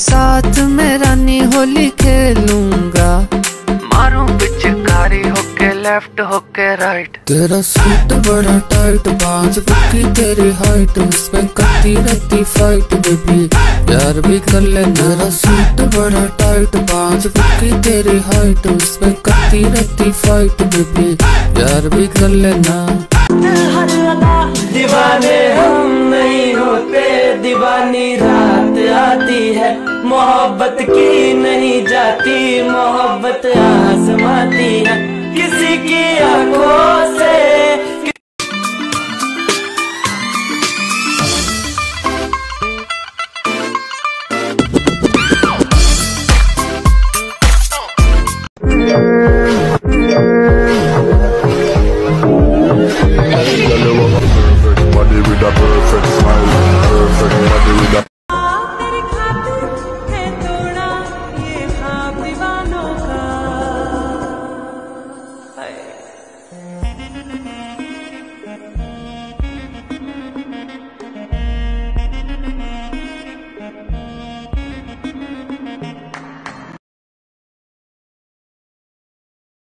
साथ में रानी होली खेलूँगा। मारूं पिचकारी होके लेफ़्ट होके राइट तेरा सूट बड़ा टाइट बांझ बुकी तेरी हाइट उसमें करती रहती फाइट बेबी प्यार भी कर ले तेरा सूट बड़ा टाइट बांझ बुकी तेरी हाइट उसमें करती रहती फाइट बेबी प्यार भी कर लेना। दीवाने हम नहीं होते, दीवानी रात आती है। मोहब्बत की नहीं जाती, मोहब्बत आसमाती है। किसी की आँखों से Perfect